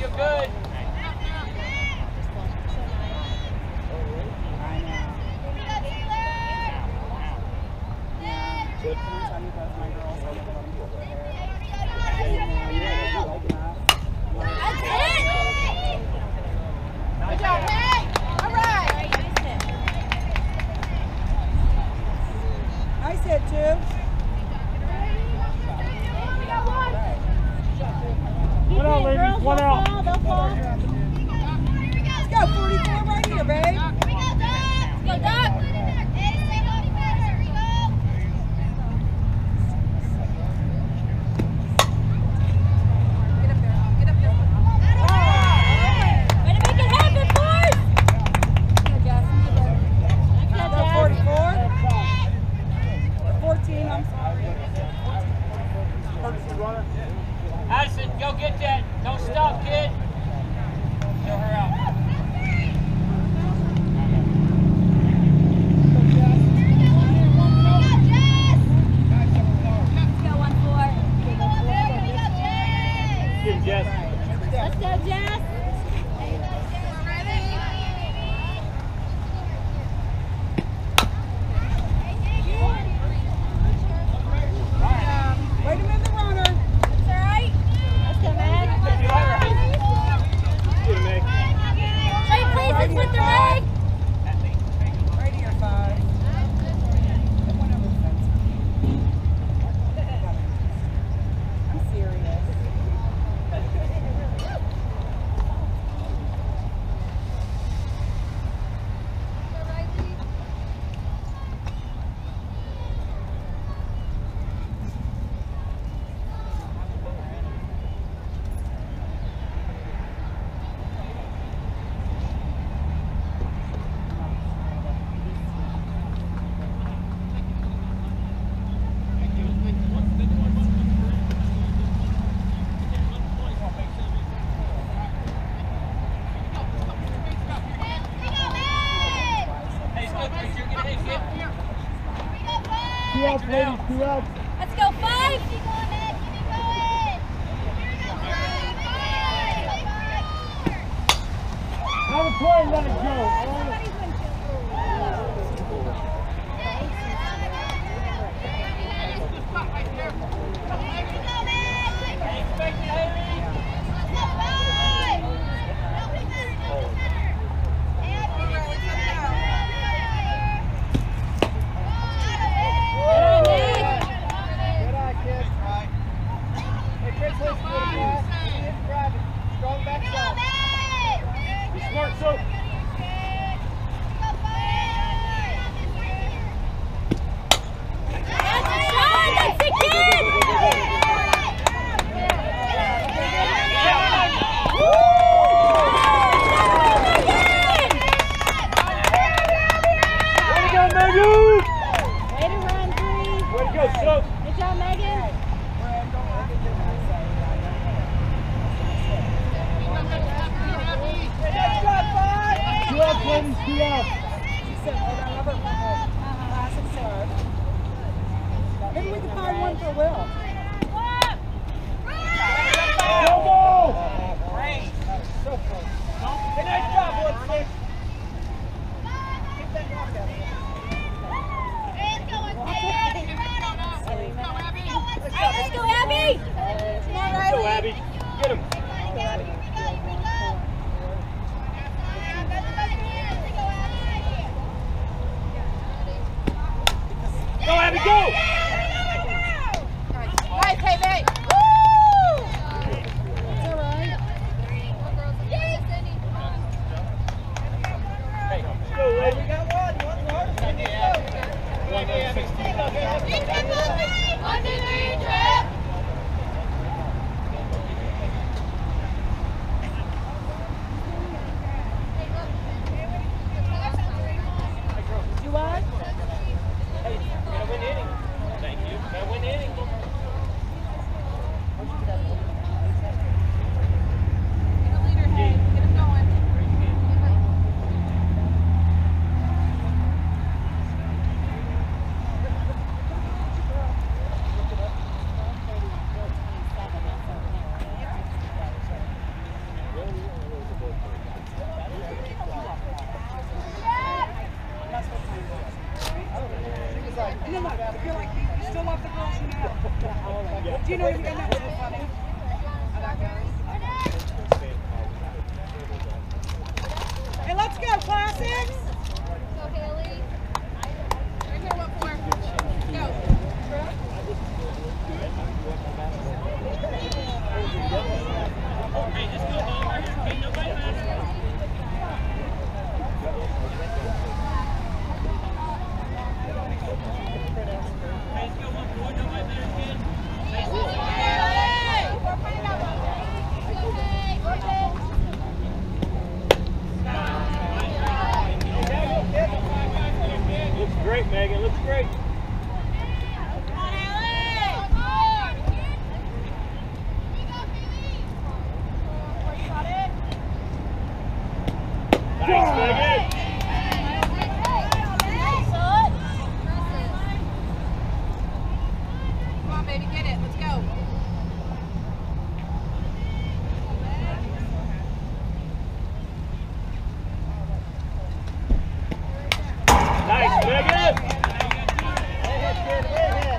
you're good.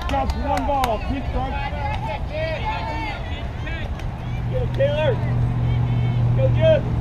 Drops one ball. Keep. Get him, Taylor. Go, Judd.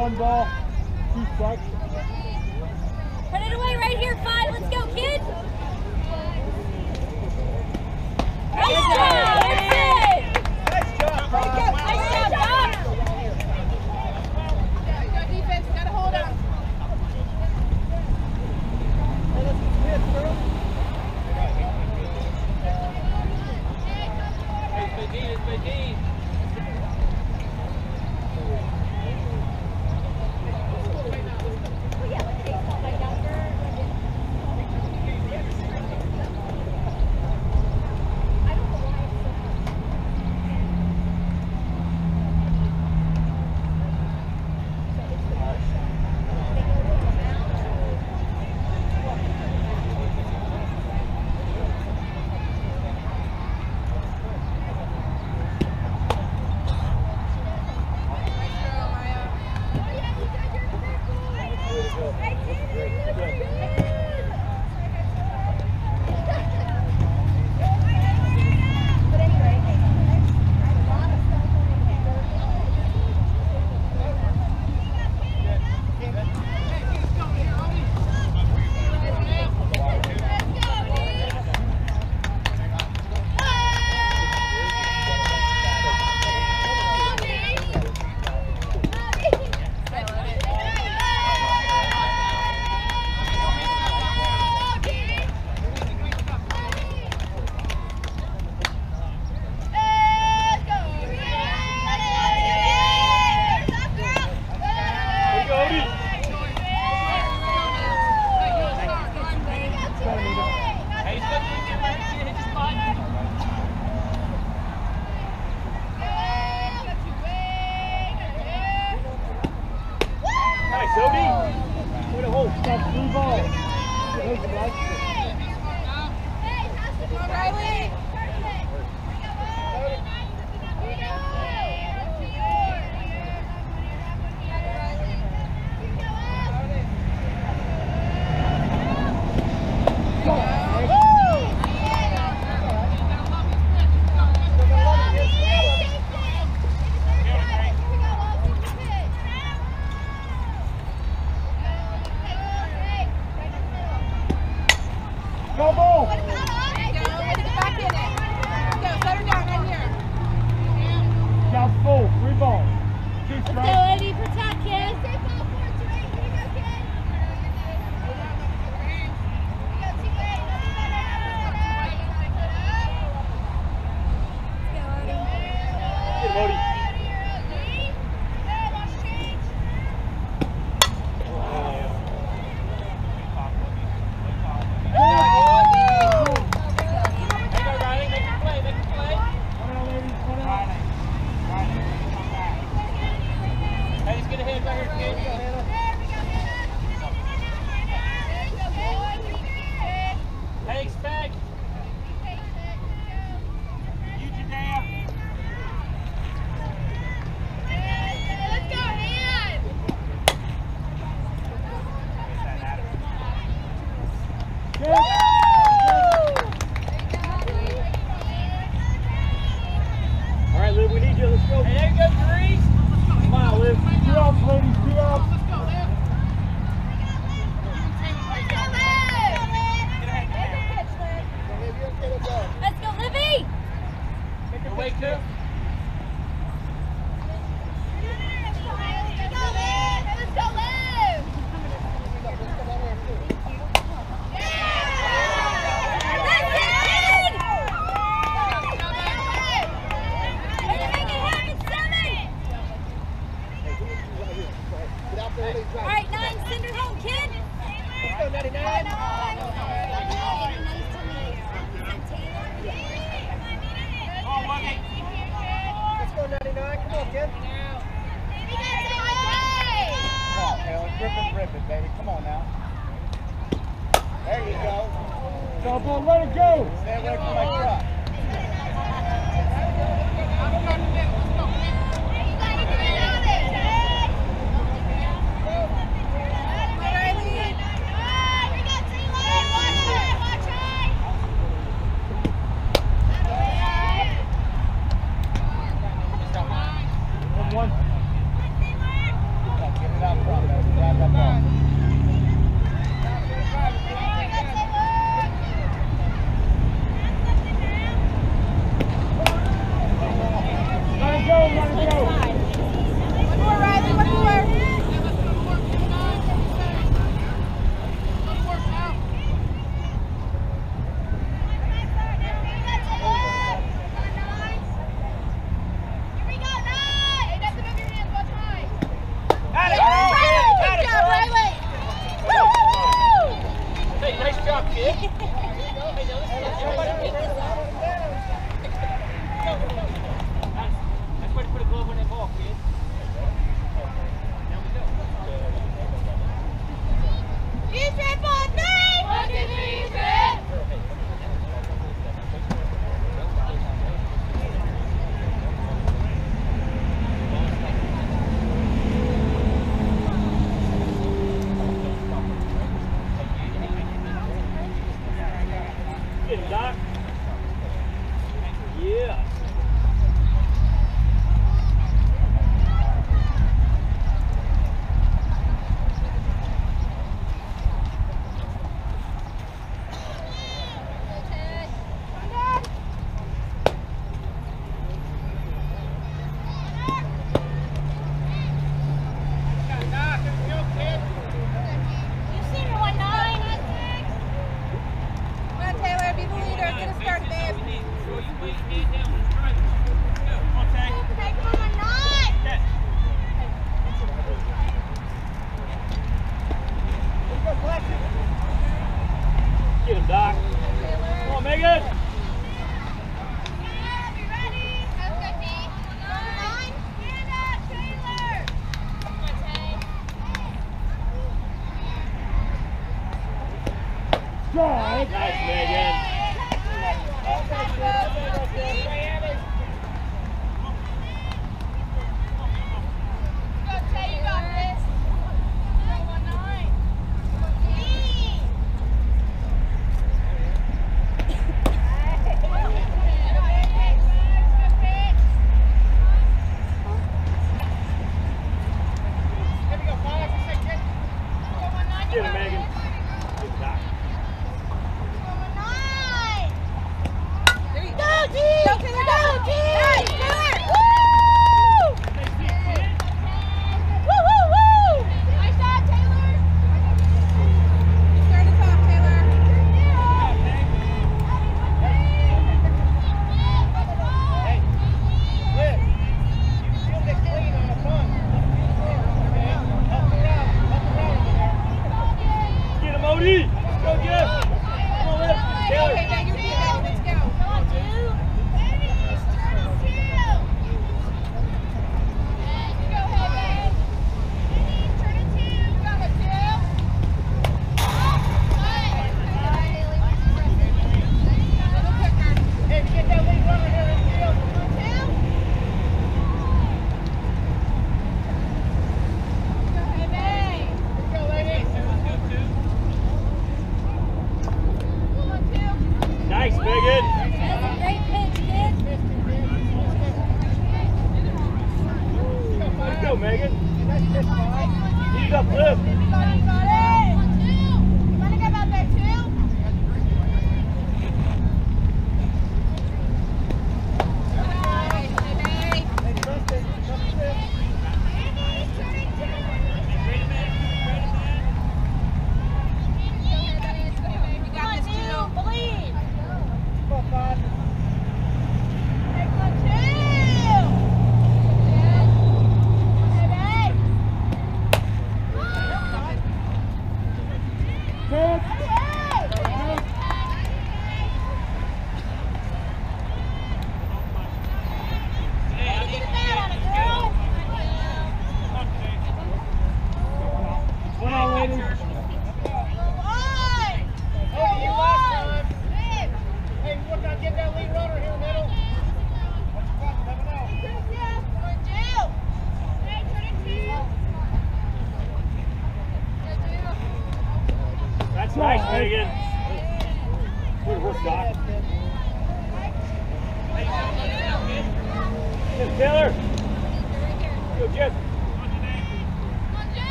One ball, Way to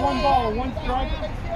one ball, one strike.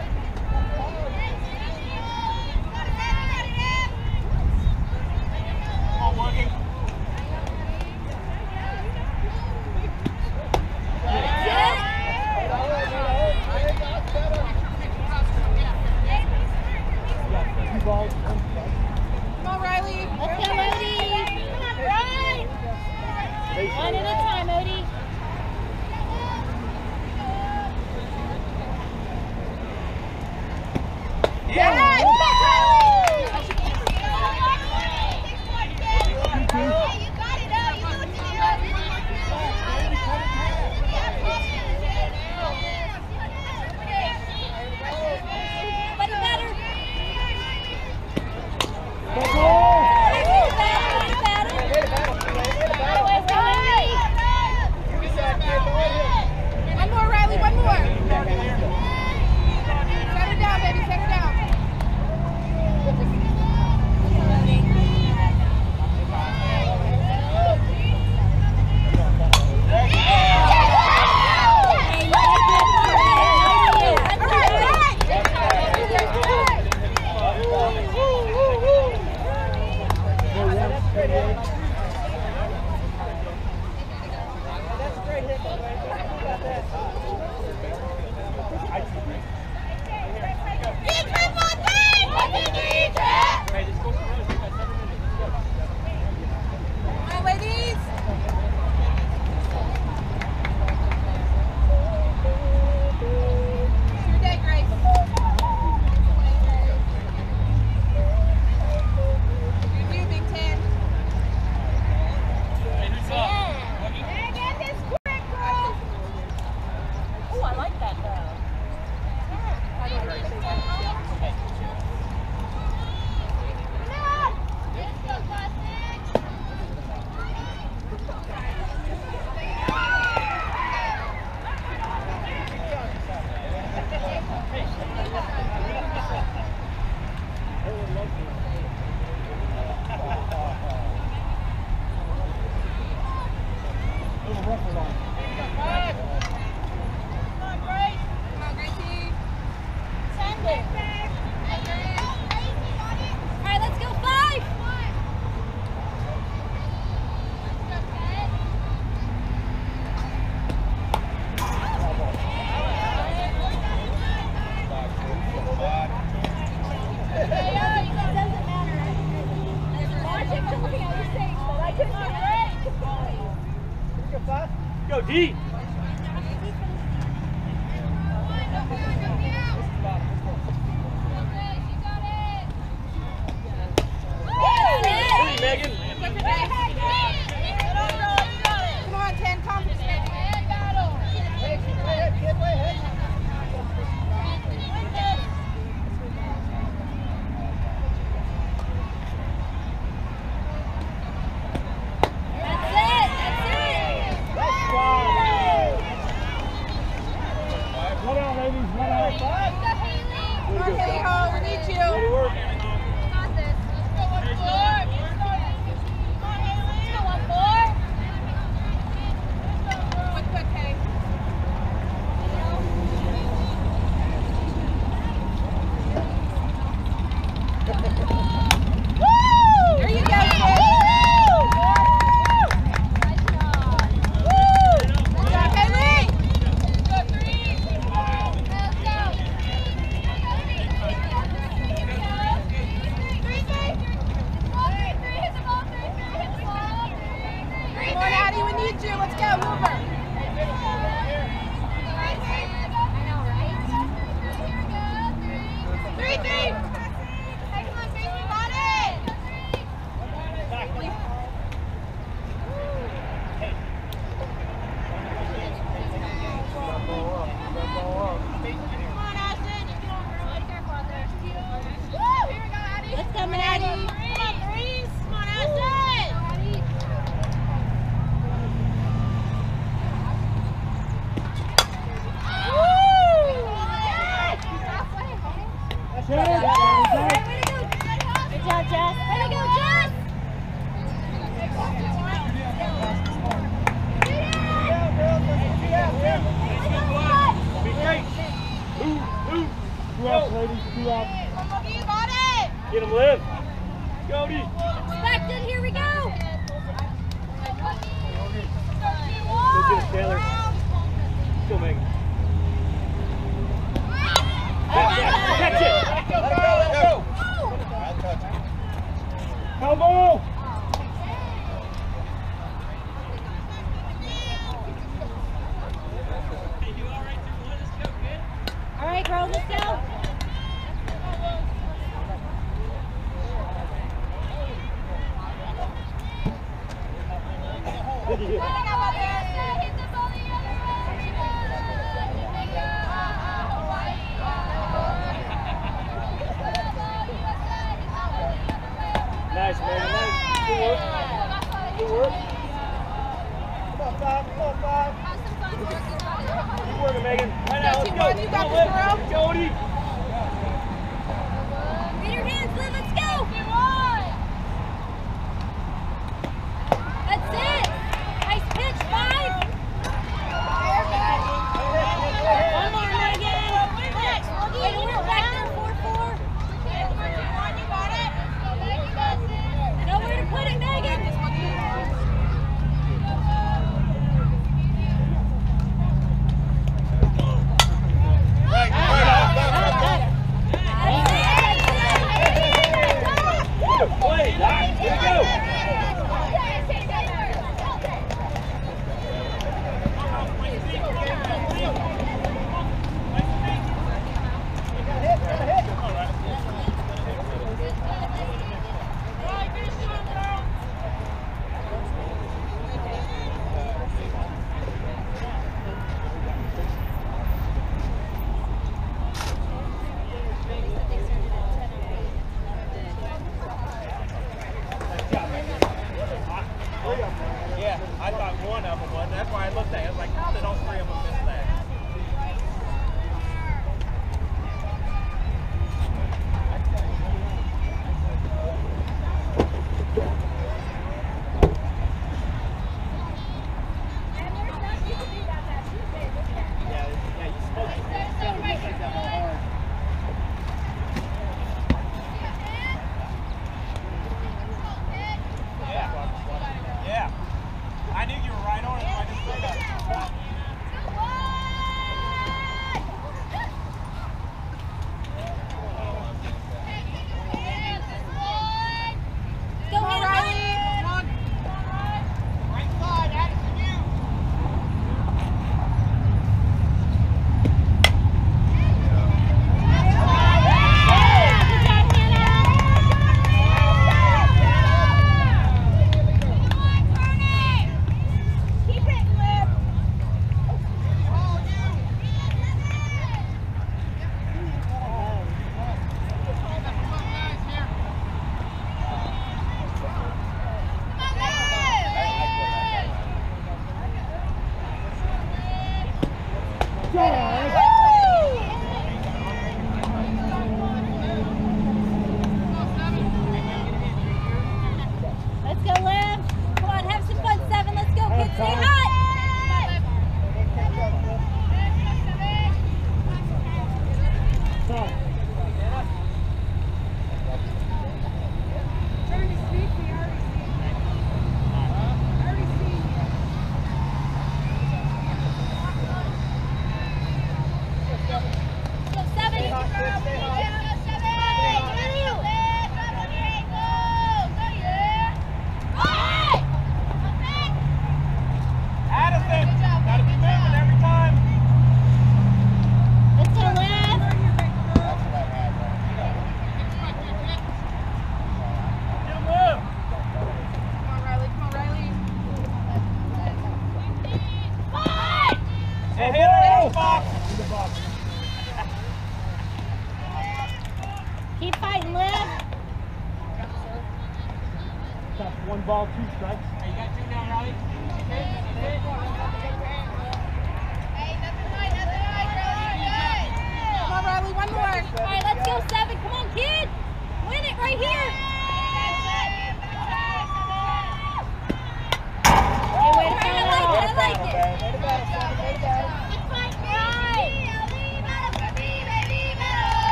Let's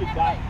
Good Doc.